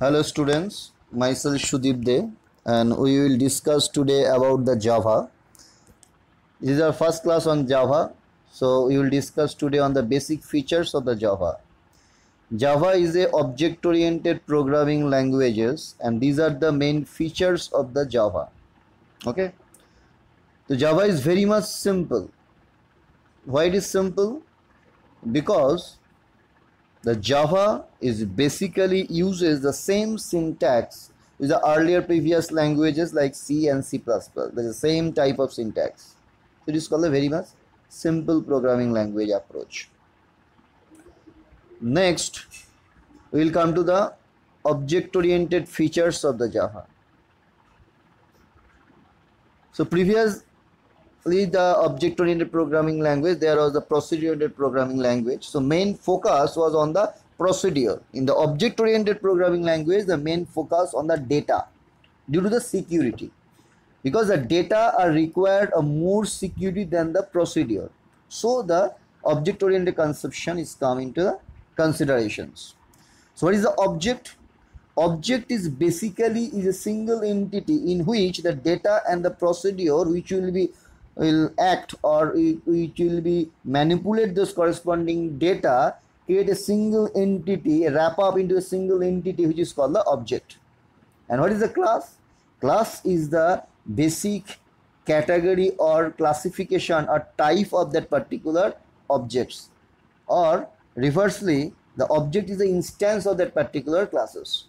Hello students, myself Shudip De and we will discuss today about the Java. This is our first class on Java. So we will discuss today on the basic features of the Java. Java is a object oriented programming languages and these are the main features of the Java. Okay. The Java is very much simple. Why it is simple? Because the Java is basically uses the same syntax with the earlier previous languages like C and C++. There's the same type of syntax. So it is called a very much simple programming language approach. Next, we will come to the object-oriented features of the Java. So previously the object-oriented programming language, there was the procedure-oriented programming language. So main focus was on the procedure. In the object-oriented programming language, the main focus on the data due to the security. Because the data are required a more security than the procedure. So the object-oriented conception is coming to considerations. So what is the object? Object is basically is a single entity in which the data and the procedure which will be will act or it will be manipulate those corresponding data create a single entity wrap up into a single entity which is called the object. And what is the class? Class is the basic category or classification or type of that particular objects. Or reversely the object is the instance of that particular classes.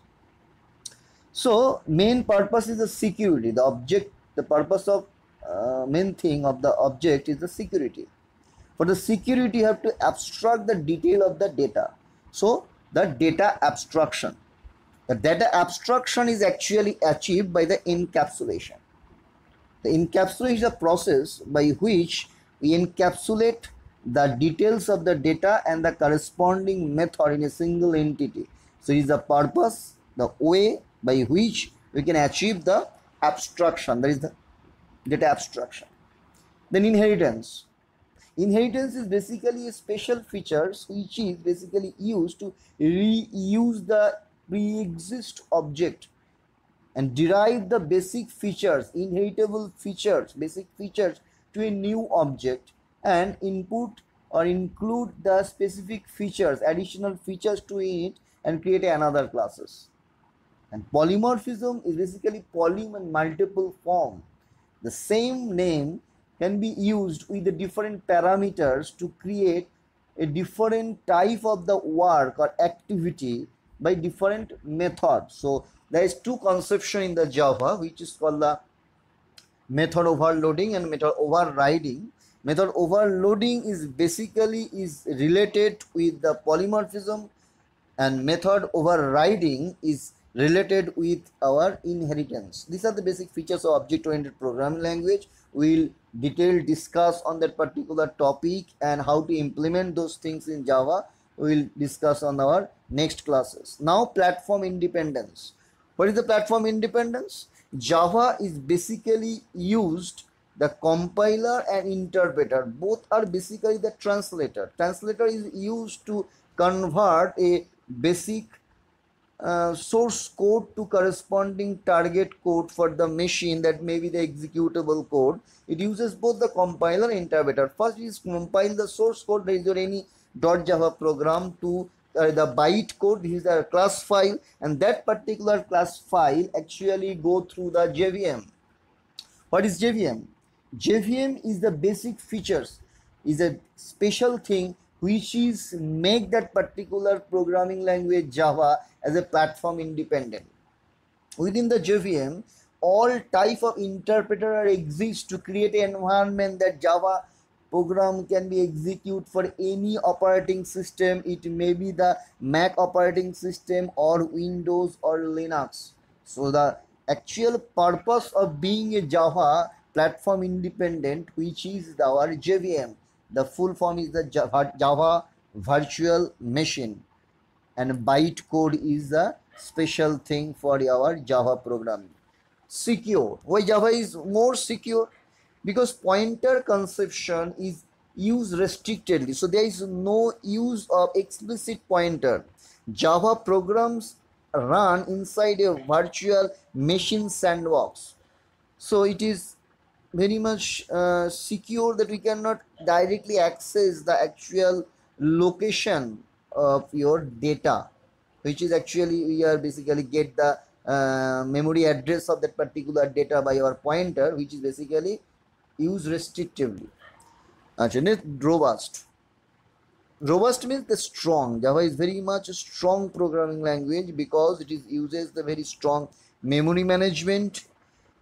So main purpose is the security. The object the purpose of uh, main thing of the object is the security. For the security you have to abstract the detail of the data. So the data abstraction. The data abstraction is actually achieved by the encapsulation. The encapsulation is a process by which we encapsulate the details of the data and the corresponding method in a single entity. So it is the purpose, the way by which we can achieve the abstraction, that is the data abstraction. Then inheritance. Inheritance is basically a special features which is basically used to reuse the pre-exist object and derive the basic features, inheritable features, basic features to a new object and input or include the specific features additional features to it and create another classes and polymorphism is basically polym and multiple form the same name can be used with the different parameters to create a different type of the work or activity by different methods. So there is two conception in the java which is called the method overloading and method overriding. Method overloading is basically is related with the polymorphism and method overriding is related with our inheritance. These are the basic features of object oriented programming language. We'll detail discuss on that particular topic and how to implement those things in java. We'll discuss on our next classes. Now platform independence. What is the platform independence? Java is basically used the compiler and interpreter. Both are basically the translator. Translator is used to convert a basic uh, source code to corresponding target code for the machine that may be the executable code. It uses both the compiler and interpreter. First is compile the source code. There is any dot .java program to uh, the byte code. This is the class file and that particular class file actually go through the JVM what is JVM JVM is the basic features, is a special thing which is make that particular programming language Java as a platform independent. Within the JVM, all type of interpreter exist to create an environment that Java program can be executed for any operating system. It may be the Mac operating system or Windows or Linux. So the actual purpose of being a Java platform independent which is our JVM. The full form is the Java virtual machine and bytecode is the special thing for our Java programming. Secure. Why Java is more secure? Because pointer conception is used restrictedly. So there is no use of explicit pointer. Java programs run inside a virtual machine sandbox so it is very much uh, secure that we cannot directly access the actual location of your data which is actually we are basically get the uh, memory address of that particular data by our pointer which is basically used restrictively আচ্ছা robust robust means the strong java is very much a strong programming language because it is uses the very strong memory management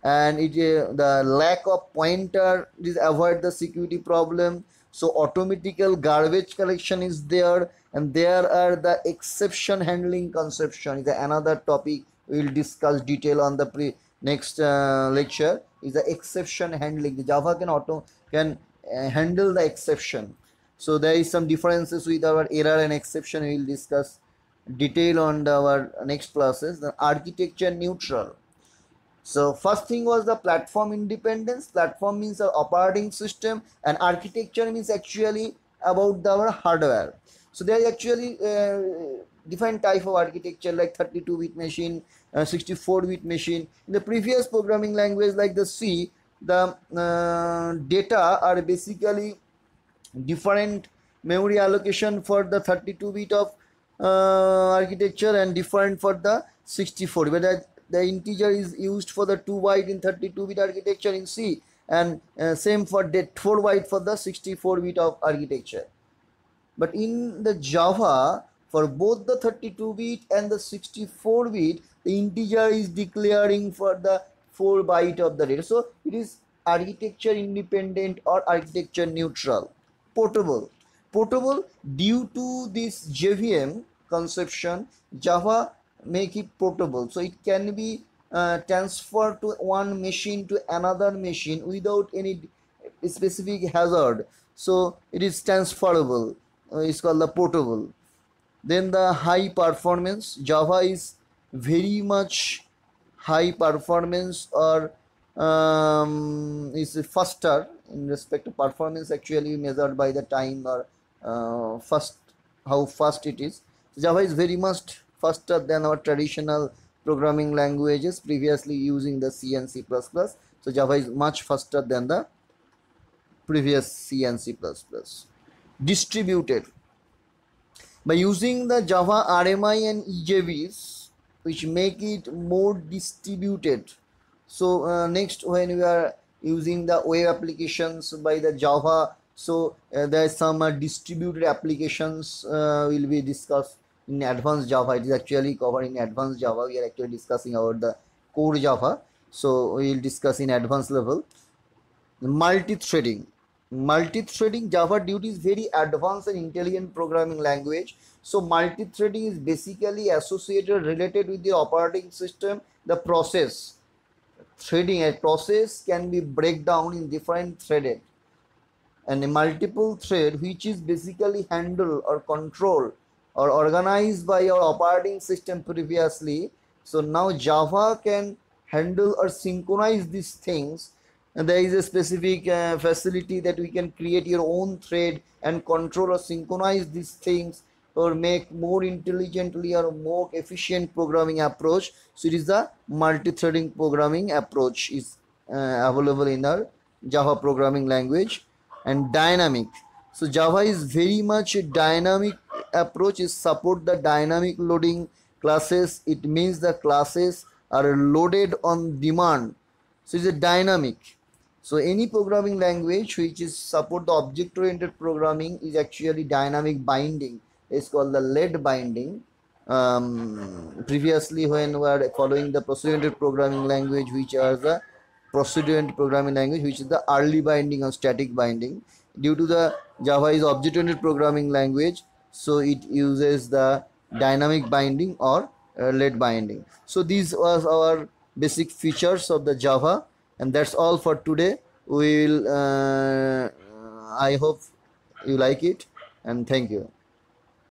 and it uh, the lack of pointer is avoid the security problem. So automatical garbage collection is there and there are the exception handling conception is another topic we will discuss detail on the pre next uh, lecture is the exception handling. The java can auto can uh, handle the exception. So there is some differences with our error and exception we will discuss detail on the, our next classes. The architecture neutral so first thing was the platform independence. Platform means our operating system and architecture means actually about the, our hardware. So there are actually uh, different type of architecture like 32 bit machine uh, 64 bit machine. In the previous programming language like the c the uh, data are basically different memory allocation for the 32 bit of uh, architecture and different for the 64 but the integer is used for the 2 byte in 32 bit architecture in c and uh, same for the 4 byte for the 64 bit of architecture. But in the java for both the 32 bit and the 64 bit the integer is declaring for the 4 byte of the data. So it is architecture independent or architecture neutral. Portable. Portable due to this jvm conception java make it portable. So it can be uh, transferred to one machine to another machine without any specific hazard. So it is transferable. Uh, it's called the portable. Then the high performance. Java is very much high performance or um, is faster in respect to performance actually measured by the time or uh, fast how fast it is. Java is very much faster than our traditional programming languages previously using the c and c++ so java is much faster than the previous c and c++ distributed. By using the Java RMI and EJBs which make it more distributed. So uh, next when we are using the web applications by the Java so uh, there are some uh, distributed applications uh, will be discussed in advanced Java. It is actually covered in advanced Java. We are actually discussing about the core Java. So we will discuss in advanced level. Multi-threading. Multi-threading java duty is very advanced and intelligent programming language. So multi-threading is basically associated related with the operating system the process. Threading a process can be break down in different threaded. And a multiple thread which is basically handle or controlled or organized by your operating system previously. So now java can handle or synchronize these things. And there is a specific uh, facility that we can create your own thread and control or synchronize these things or make more intelligently or more efficient programming approach. So it is the multi-threading programming approach is uh, available in our java programming language and dynamic. So java is very much a dynamic approach is support the dynamic loading classes it means the classes are loaded on demand so it's a dynamic so any programming language which is support the object oriented programming is actually dynamic binding. It's called the late binding. Um, previously when we are following the procedure programming language which are the procedure programming language which is the early binding or static binding due to the java is object oriented programming language so it uses the dynamic binding or uh, late binding. So these was our basic features of the java and that's all for today. We'll uh, i hope you like it and thank you